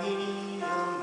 によ